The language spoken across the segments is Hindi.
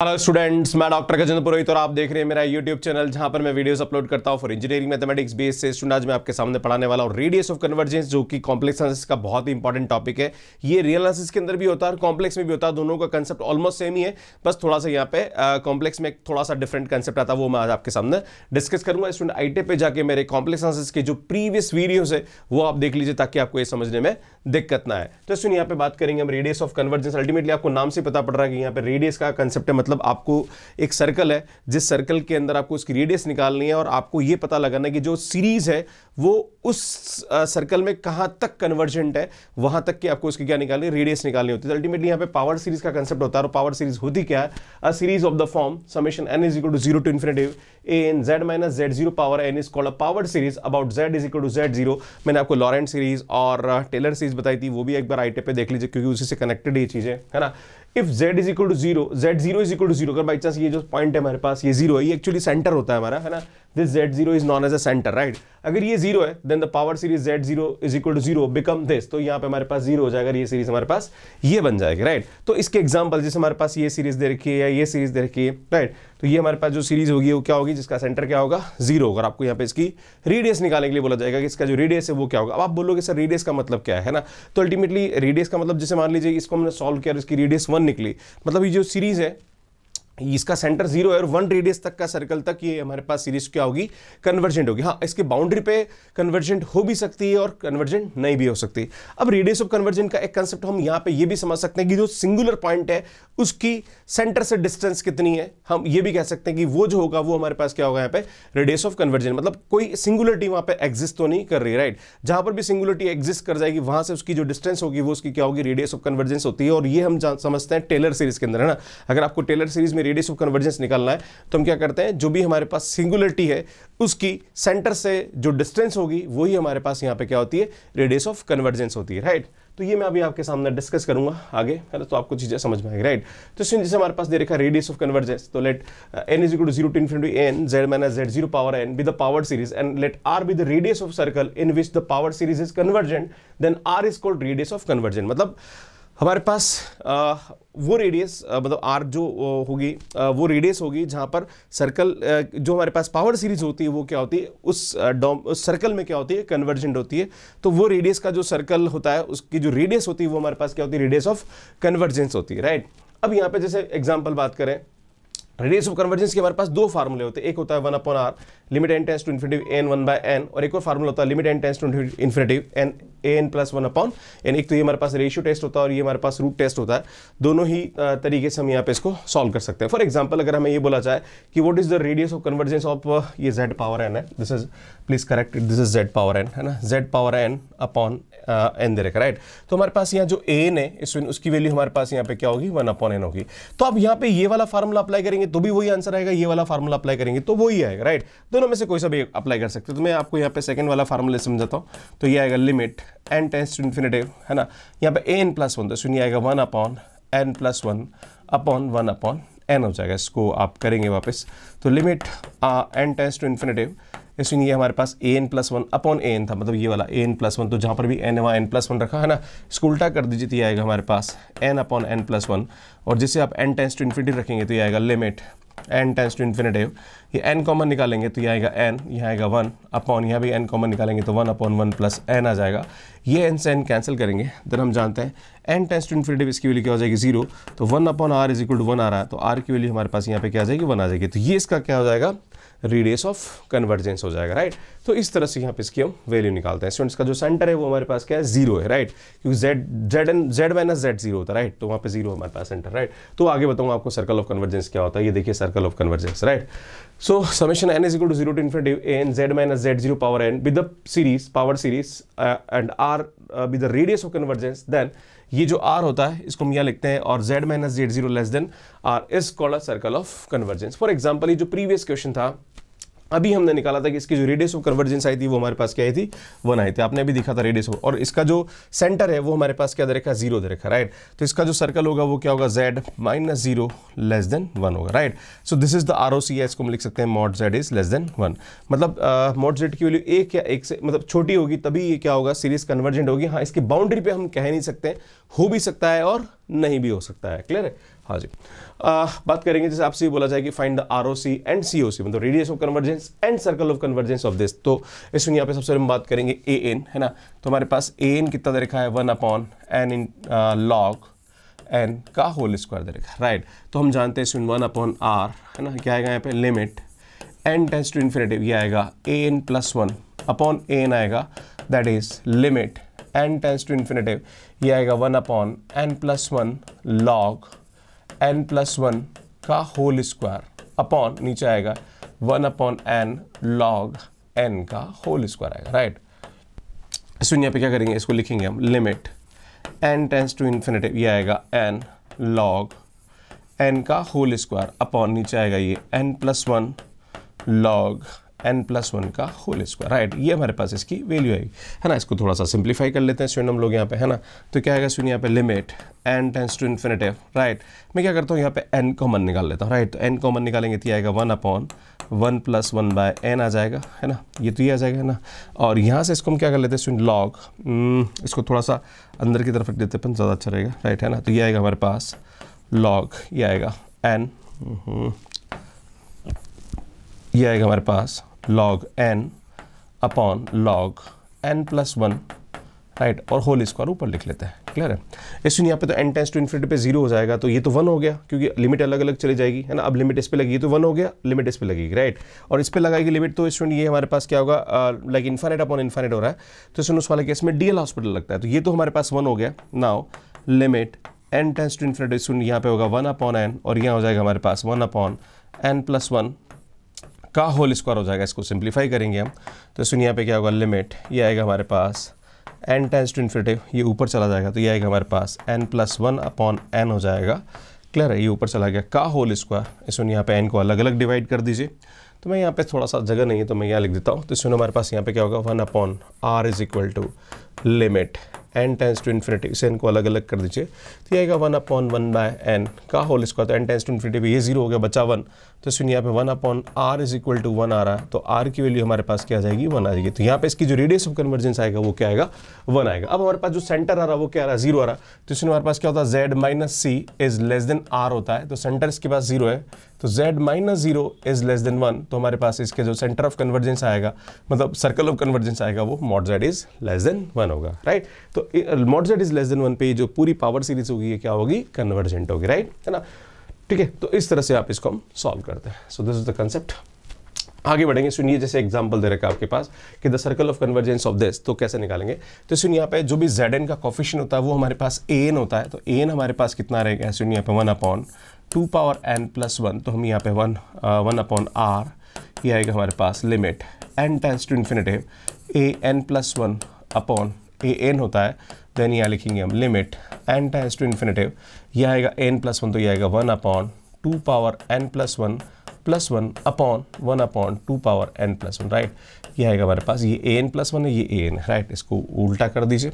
हेलो स्टूडेंट्स मैं डॉक्टर गजेंद्र पुरोहित और आप देख रहे हैं मेरा यूट्यूब चैनल जहाँ पर मैं वीडियोस अपलोड करता हूँ फॉर इंजीनियरिंग मैथमेटिक्स बेस से स्टूडेंट आज मैं आपके सामने पढ़ाने वाला हूँ रेडियस ऑफ़ कन्वर्जेंस जो कि कॉम्प्लेक्स एनालिसिस का बहुत ही इंपॉर्टेंट टॉपिक है। ये रियल एनालिसिस के अंदर भी होता है और कॉम्प्लेक्स में भी होता है, दोनों का कंसेप्ट ऑलमोस्ट सेम ही है। बस थोड़ा सा यहाँ पे कॉम्प्लेक्स में एक थोड़ा सा डिफरेंट कंसेप्ट आता है, वो मैं आज आपके सामने डिस्कस करूँगा। स्टूडेंट आई पे जाके मेरे कॉम्प्लेक्स एनालिसिस के जो प्रीवियस वीडियोज़ है, वो आप देख लीजिए ताकि आपको ये समझने में दिक्कत ना है तो स्टूडेंट यहाँ पे बात करेंगे हम रेडियस ऑफ़ कन्वर्जेंस अल्टीमेटली आपको नाम से पता पड़ रहा है कि यहाँ पे रेडियस का कंसेप्ट है मतलब आपको एक सर्कल है, जिस सर्कल के अंदर आपको उसकी रेडियस निकालनी है और आपको ये पता लगाना है कि जो सीरीज़ है, वो उस सर्कल में कहाँ तक कन्वर्जेंट है, वहाँ तक कि आपको उसकी क्या निकालनी रेडियस निकालनी होती है। अल्टीमेटली यहाँ पे पावर सीरीज़ का कंसेप्ट होता है और पावर सीरीज़ होती क्या है? A series of the form summation n is equal to zero to infinitive a n z minus z zero power n is called a power series about z is equal to z zero मैंने आपको लॉरेंट सीरीज़ और टेलर सीरीज़ बताई थी, वो भी एक बार आई पे देख लीजिए, क्योंकि उसी से कनेक्टेड ये चीज़ें, है ना? If z is equal to zero z zero is equal to zero अगर बाई चांस ये जो पॉइंट है हमारे पास, ये ज़ीरो है, ये एक्चुअली सेंटर होता है हमारा, है ना? This z zero is known as a center right अगर ये ज़ीरो है then the power series z zero is equal to zero become this तो यहाँ पे हमारे पास ज़ीरो हो जाएगा ये सीरीज़ हमारे पास ये बन जाएगी राइट तो इसके एग्ज़ाम्पल जैसे हमारे पास ये सीरीज़ दे रखी है या ये सीरीज़ दे रखी है राइट तो ये हमारे पास जो सीरीज़ होगी, वो क्या होगी, जिसका सेंटर क्या होगा? ज़ीरो होगा। आपको यहाँ पे इसकी रेडियस निकालने के लिए बोला जाएगा कि इसका जो रेडियस है वो क्या होगा। अब आप बोलोगे, सर रेडियस का मतलब क्या है? ना? तो अल्टीमेटली रेडियस का मतलब जैसे मान लीजिए इसको हमने सॉल्व किया इसकी रेडियस वन निकली। मतलब ये जो सीरीज़ है इसका सेंटर ज़ीरो है और वन रेडियस तक का सर्कल तक ये हमारे पास सीरीज़ क्या होगी? कन्वर्जेंट होगी। हाँ इसके बाउंड्री पे कन्वर्जेंट हो भी सकती है और कन्वर्जेंट नहीं भी हो सकती। अब रेडियस ऑफ़ कन्वर्जेंट का एक कंसेप्ट हम यहाँ पे ये भी समझ सकते हैं कि जो सिंगुलर पॉइंट है, उसकी सेंटर से डिस्टेंस कितनी है? हम ये भी कह सकते हैं कि वो जो होगा, वो हमारे पास क्या होगा यहाँ पे? रेडियस ऑफ़ कन्वर्जेंट मतलब कोई सिंगुलरिटी वहाँ पे एग्जिस्ट तो नहीं कर रही राइट जहाँ पर भी सिंगुलरिटी एग्जिस्ट कर जाएगी, वहाँ से उसकी जो डिस्टेंस होगी, वो उसकी क्या होगी? रेडियस ऑफ़ कन्वर्जेंस होती है और ये हम समझते हैं टेलर सीरीज़ के अंदर, है ना? अगर आपको टेलर सीरीज़ में रेडियस ऑफ़ कन्वर्जेंस निकालना है तो हम क्या करते हैं, जो भी हमारे पास सिंगुलरिटी है, उसकी सेंटर से जो डिस्टेंस होगी, वही हमारे पास यहाँ पे क्या होती है रेडियस ऑफ़ कन्वर्जेंस होती है राइट तो ये मैं अभी आपके सामने डिस्कस करूँगा आगे, है ना? तो आपको चीज़ें समझ में आएगी राइट तो इसमें जैसे हमारे पास दे रखा रेडियस ऑफ़ कन्वर्जेंस तो let n is equal to zero to infinity n z minus z zero power n be the power series and let r be the radius of circle in which the power series is convergent then r is called radius of convergent मतलब हमारे पास आ, वो रेडियस मतलब आर जो होगी वो रेडियस होगी जहाँ पर सर्कल जो हमारे पास पावर सीरीज़ होती है वो क्या होती है? उस डॉम उस सर्कल में क्या होती है? कन्वर्जेंट होती है। तो वो रेडियस का जो सर्कल होता है उसकी जो रेडियस होती है वो हमारे पास क्या होती है? रेडियस ऑफ़ कन्वर्जेंस होती है राइट अब यहाँ पे जैसे एग्ज़ाम्पल बात करें रेडियस ऑफ़ कन्वर्जेंस के हमारे पास दो फार्मूले होते हैं। एक होता है one upon r limit n tends to infinitive n one by n और एक और फार्मूला होता है limit n tends to infinitive n a n plus one upon n एक तो ये हमारे पास रेशियो टेस्ट होता है और ये हमारे पास रूट टेस्ट होता है। दोनों ही तरीके से हम यहाँ पे इसको सॉल्व कर सकते हैं। फॉर एग्ज़ाम्पल अगर हमें ये बोला जाए कि what is the radius of convergence of ये जेड पावर एन है this is please correct this is z power n है ना? Z power n upon n दे रखा राइट तो हमारे पास यहाँ जो एन है उसकी वैल्यू हमारे पास यहाँ पे क्या होगी? वन अपॉन एन होगी। तो अब यहाँ पे ये वाला फार्मूला अप्लाई करेंगे तो भी वही आंसर आएगा, ये वाला फार्मूला अप्लाई करेंगे तो वही आएगा राइट दोनों में से कोई सा भी अप्लाई कर सकते हो। तो मैं आपको यहाँ पे सेकंड वाला फार्मूला समझाता हूँ। तो ये आएगा limit n tends to infinitive है ना? यहाँ पे एन प्लस वन तो सुनिए आएगा one upon n plus one upon one upon n हो जाएगा। इसको आप करेंगे वापस। तो limit n tends to infinitive इसमें ये हमारे पास a n plus one upon a n था मतलब ये वाला ए एन प्लस वन तो जहाँ पर भी एन वहाँ एन प्लस वन रखा, है ना? इसको उल्टा कर दीजिए तो ये आएगा हमारे पास n upon n plus one और जिसे आप एन टेंस टू इन्फिनिटी रखेंगे तो ये आएगा limit n tends to infinitive ये एन कॉमन निकालेंगे तो ये आएगा एन यहाँ आएगा वन अपॉन यहाँ भी एन कॉमन निकालेंगे तो one upon one plus n आ जाएगा। ये एन से एन कैंसिल करेंगे देन हम जानते हैं एन टेंस टू इन्फिनेटिव इसकी वैल्यू क्या हो जाएगी ज़ीरो तो one upon r is equal to one आ रहा है तो आर की वैल्यू हमारे पास यहाँ पे क्या आ जाएगी? वन आ जाएगी। तो ये इसका क्या हो जाएगा? रेडियस ऑफ़ कन्वर्जेंस हो जाएगा राइट तो इस तरह से यहाँ पे इसकी हम वैल्यू निकालते हैं। स्टूडेंट्स का जो सेंटर है वो हमारे पास क्या है? ज़ीरो है राइट क्योंकि z z n z minus z zero होता है राइट तो वहाँ पे ज़ीरो हमारे पास सेंटर राइट तो आगे बताऊँगा आपको सर्कल ऑफ़ कन्वर्जेंस क्या होता है? ये देखिए circle of convergence right so summation n is equal to zero to infinity n z minus z zero power n with the series power series and r with the radius of convergence then ये जो आर होता है, इसको हम यहाँ लिखते हैं, और z minus z zero less than r is called a circle of convergence for example ये जो प्रीवियस क्वेश्चन था अभी हमने निकाला था कि इसकी जो रेडियस ऑफ़ कन्वर्जेंस आई थी, वो हमारे पास क्या आई थी? वन आई थी। आपने अभी दिखा था रेडियस और इसका जो सेंटर है, वो हमारे पास क्या दे रखा है? ज़ीरो दे रखा राइट तो इसका जो सर्कल होगा, वो क्या होगा? Z minus zero less than one होगा right so this is the R O C इसको हम लिख सकते हैं mod z is less than one मतलब मॉड जेड की वैल्यू एक या एक से मतलब छोटी होगी, तभी ये क्या होगा? सीरीज़ कन्वर्जेंट होगी। हाँ इसकी बाउंड्री पे हम कह नहीं सकते, हो भी सकता है और नहीं भी हो सकता है। क्लियर है? हाँ जी। आ, बात करेंगे जैसे आपसे बोला जाए कि find the R O C and C O C मतलब radius of convergence and circle of convergence of this तो इसमें यहाँ पे सबसे हम बात करेंगे ए एन है ना? तो हमारे पास ए एन कितना दे रखा है? One upon n in log n का होल स्क्वायर दे रखा है। राइट तो हम जानते हैं इसमें वन अपॉन आर है ना? क्या आएगा यहाँ पे? Limit n tends to infinitive ये आएगा a n plus one upon a n आएगा that is limit n tends to infinitive ये आएगा one upon n plus one log n plus one का होल स्क्वायर अपॉन नीचे आएगा one upon n log n का होल स्क्वायर आएगा राइट right? यहाँ पे क्या करेंगे इसको लिखेंगे हम limit n tends to infinitive ये आएगा एन लॉग एन का होल स्क्वायर अपॉन नीचे आएगा ये n plus one log n plus one का होल स्क्वायर राइट ये हमारे पास इसकी वैल्यू आएगी। है ना? इसको थोड़ा सा सिंप्लीफाई कर लेते हैं स्टूडेंट हम लोग यहाँ पे है ना? तो क्या आएगा स्टूडेंट यहाँ पे? Limit n tends to infinitive right मैं क्या करता हूँ यहाँ पे एन कॉमन निकाल लेता हूँ राइट एन कॉमन निकालेंगे तो ये आएगा one upon one plus one by n आ जाएगा है ना? ये तो ये आ जाएगा है ना? और यहाँ से इसको हम क्या कर लेते हैं स्टूडेंट लॉग hmm, इसको थोड़ा सा अंदर की तरफ़ रख देते हैं ज़्यादा अच्छा रहेगा राइट है ना? तो ये आएगा हमारे पास लॉग ये आएगा एन ये आएगा हमारे पास log n upon log n plus one right और होल स्क्वायर ऊपर लिख लेते हैं क्लियर है? इस यहाँ पे तो एन टेंस टू इन्फिनिटी पे ज़ीरो हो जाएगा तो ये तो वन हो गया, क्योंकि लिमिट अलग अलग चली जाएगी, है ना? अब लिमिट इस पर लगी तो वन हो गया लिमिट इस पर लगेगी राइट और इस पर लगाएगी लिमिट तो स्टूडेंट ये हमारे पास क्या होगा? लाइक इन्फाइनेट अपॉन इन्फाइनेट हो रहा है तो सुन, उस वाले केस में डीएल हॉस्पिटल लगता है तो ये तो हमारे पास वन हो गया। Now limit n tends to infinity सुन, यहाँ पे होगा वन अपॉन एन और यहाँ हो जाएगा हमारे पास one upon n plus one का होल स्क्वायर हो जाएगा, इसको सिंप्लीफाई करेंगे हम। तो सुनिए यहाँ पे क्या होगा लिमिट ये आएगा हमारे पास एन टेंस टू इन्फिनेटिव ये ऊपर चला जाएगा तो ये आएगा हमारे पास n plus one upon n हो जाएगा। क्लियर है? ये ऊपर चला गया, का होल स्क्वायर इसमें यहाँ पे एन को अलग अलग डिवाइड कर दीजिए। तो मैं यहाँ पे थोड़ा सा जगह नहीं है तो मैं यहाँ लिख देता हूँ। तो इसमें हमारे पास यहाँ पे क्या होगा one upon r is equal to limit n tends to infinity इसे इनको अलग अलग कर दीजिए। तो ये आएगा one upon one by n का होल स्क्वायर तो एन टेंस टू इन्फिनिटी ये ज़ीरो हो गया, बचा वन तो सुनिए यहाँ पे one upon r is equal to one आ रहा है। तो आर की वैल्यू हमारे पास क्या आ जाएगी? वन आ जाएगी। तो यहाँ पे इसकी जो रेडियस ऑफ़ कन्वर्जेंस आएगा, वो क्या आएगा? वन आएगा। अब हमारे पास जो सेंटर आ रहा है, वो क्या आ रहा है? ज़ीरो आ रहा है। तो इसमें हमारे पास क्या होता है? Z minus c is less than r होता है। तो सेंटर इसके पास ज़ीरो है। तो z minus zero is less than one तो हमारे पास इसके जो सेंटर ऑफ़ कन्वर्जेंस आएगा मतलब सर्कल ऑफ़ कन्वर्जेंस आएगा, वो mod z is less than one होगा राइट तो mod z is less than one पे जो पूरी पावर सीरीज़ होगी, ये क्या होगी? कन्वर्जेंट होगी राइट है ना? ठीक है तो इस तरह से आप इसको हम सॉल्व करते हैं। So this is the concept आगे बढ़ेंगे, सुनिए जैसे एग्जांपल दे रखा है आपके पास कि the circle of convergence of this तो कैसे निकालेंगे? तो सुनिए यहाँ पे जो भी जेड एन का कॉफिशन होता है, वो हमारे पास ए एन होता है। तो ए एन हमारे पास कितना रहेगा सुनिए, यहाँ पे one upon two power n plus one तो हम यहाँ पे वन वन अपॉन आर, ये आएगा हमारे पास limit. N tends to infinitive a n plus one upon a n होता है, देन यहाँ लिखेंगे हम limit. N tends to infinitive यह आएगा एन प्लस वन तो यह आएगा one upon two power n plus one plus one upon one upon two power n plus one, right? ये आएगा हमारे पास, ये ए एन प्लस वन है, ये ए एन राइट? इसको उल्टा कर दीजिए।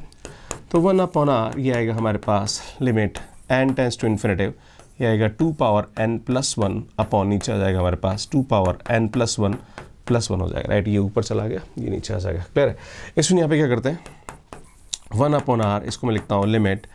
तो वन अपॉन आर, ये आएगा हमारे पास limit. N tends to infinitive ये आएगा two power n plus one upon नीचे आ जाएगा हमारे पास। Two power n plus one plus one हो जाएगा। राइट, ये ऊपर चला गया, ये नीचे आ जाएगा। क्लियर है? इसमें यहाँ पे क्या करते हैं? वन अपॉन आर, इसको मैं लिखता हूँ, limit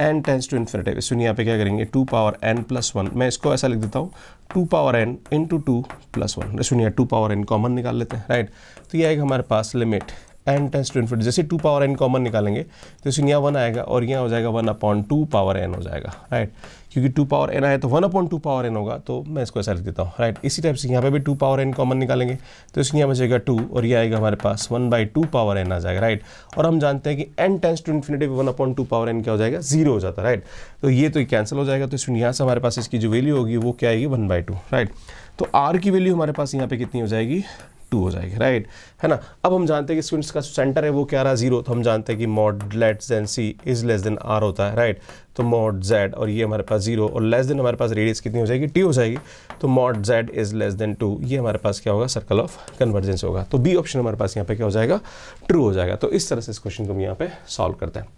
n tends to infinitive इसमें यहाँ पे क्या करेंगे? Two power n plus one. मैं इसको ऐसा लिख देता हूँ, two power n into two plus one. इसमें टू पावर एन कॉमन निकाल लेते हैं। राइट तो ये आएगा हमारे पास limit n tends to infinity जैसे टू पावर एन कॉमन निकालेंगे तो इसमें यहाँ वन आएगा और यहाँ हो जाएगा one upon two power n हो जाएगा राइट क्योंकि टू पावर एन आया तो one upon two power n होगा तो मैं इसको ऐसा लिख देता हूँ राइट इसी टाइप से यहाँ पे भी टू पावर एन कॉमन निकालेंगे तो इसमें यहाँ बचेगा टू और ये आएगा हमारे पास one by two power n आ जाएगा राइट और हम जानते हैं कि n tends to infinity one upon two power n क्या हो जाएगा? ज़ीरो हो जाता है राइट तो ये तो कैंसिल हो जाएगा तो इसमें यहाँ से हमारे पास इसकी जो वैल्यू होगी वो क्या आएगी? वन बाई टू राइट तो आर की वैल्यू हमारे पास यहाँ पे कितनी हो जाएगी? टू हो जाएगी राइट है ना? अब हम जानते हैं कि स्टूडेंट्स का सेंटर है, वो क्या रहा? ज़ीरो तो हम जानते हैं कि mod let's then c is less than r होता है राइट तो मॉड जेड और ये हमारे पास ज़ीरो और लेस देन हमारे पास रेडियस कितनी हो जाएगी? टी हो जाएगी। तो mod z is less than two ये हमारे पास क्या होगा? सर्कल ऑफ़ कन्वर्जेंस होगा। तो बी ऑप्शन हमारे पास यहाँ पे क्या हो जाएगा? ट्रू हो जाएगा। तो इस तरह से इस क्वेश्चन को हम यहाँ पे सॉल्व करते हैं।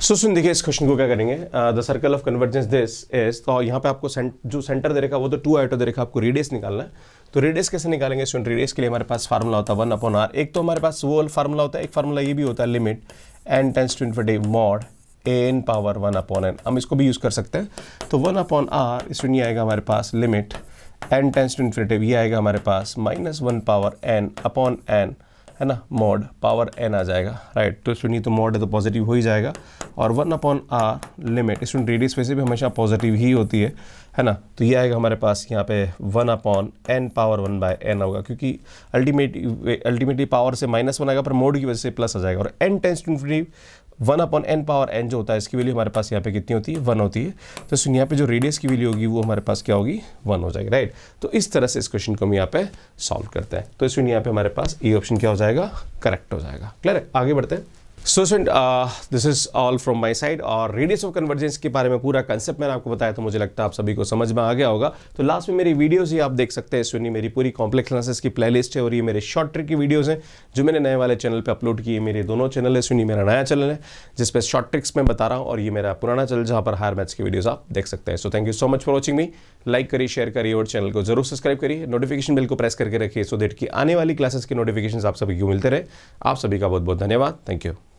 सो सुन देखिए इस क्वेश्चन को क्या करेंगे? The circle of convergence this is तो यहाँ पे आपको जो सेंटर दे रखा वो तो टू आइटो दे रखा आपको रेडियस निकालना है। तो रेडियस कैसे निकालेंगे स्टूडेंट रेडियस के लिए हमारे पास फार्मूला होता है वन अपॉन आर एक तो हमारे पास वो फार्मूला होता है, एक फार्मूला ये भी होता है limit n tends to infinity mod n power one upon n हम इसको भी यूज़ कर सकते हैं. तो वन अपॉन आर इसमें नहीं आएगा हमारे पास limit n tends to infinitive ये आएगा हमारे पास minus one power n upon n है ना? मॉड पावर एन आ जाएगा राइट तो नहीं तो मॉड है तो पॉजिटिव हो ही जाएगा. और वन अपॉन आर लिमिट इसमें रेडियस वैसे भी हमेशा पॉजिटिव ही होती है. है ना? तो ये आएगा हमारे पास यहाँ पे one upon n power one by n होगा, क्योंकि अल्टीमेट अल्टीमेटली पावर से माइनस वन आएगा, पर मोड की वजह से प्लस आ जाएगा। और n tends to infinity one upon n power n जो होता है, इसकी वैल्यू हमारे पास यहाँ पे कितनी होती है? वन होती है। तो सुन यहाँ पे जो रेडियस की वैल्यू होगी, वो हमारे पास क्या होगी? वन हो जाएगी राइट तो इस तरह से इस क्वेश्चन को हम यहाँ पे सॉल्व करते हैं। तो इसमें यहाँ पे हमारे पास ए ऑप्शन क्या हो जाएगा? करेक्ट हो जाएगा। क्लियर आगे बढ़ते हैं। So student this is all from my side और रेडियस ऑफ़ कन्वर्जेंस के बारे में पूरा कंसेप्ट मैंने आपको बताया तो मुझे लगता है आप सभी को समझ में आ गया होगा। तो लास्ट में मेरी वीडियोस ही आप देख सकते हैं। सुनी मेरी पूरी कॉम्प्लेक्स क्लासेस की प्लेलिस्ट है और ये मेरे शॉर्ट ट्रिक की वीडियोस हैं, जो मैंने नए वाले चैनल पर अपलोड किए मेरे दोनों चैनल है, सुनिए, मेरा नया चैनल है, जिस पर शॉर्ट ट्रिक्स मैं बता रहा हूँ और ये मेरा पुराना चैनल जहाँ पर हायर मैथ्स की वीडियोज़ आप देख सकते हैं। So thank you so much for watching me like करिए शेयर करिए और चैनल को ज़रूर सब्सक्राइब करिए। नोटिफिकेशन बिल को प्रेस करके रखिए सो देट की आने वाली क्लासेस की नोटिफिकेशन आप सभी को मिलते रहे। आप सभी का बहुत बहुत धन्यवाद। Thank you